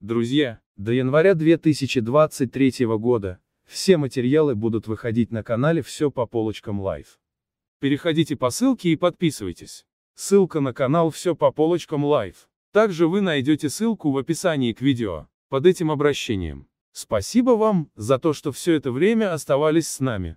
Друзья, до января 2023 года все материалы будут выходить на канале «Все по полочкам live». Переходите по ссылке и подписывайтесь. Ссылка на канал «Все по полочкам live». Также вы найдете ссылку в описании к видео, под этим обращением. Спасибо вам, за то, что все это время оставались с нами.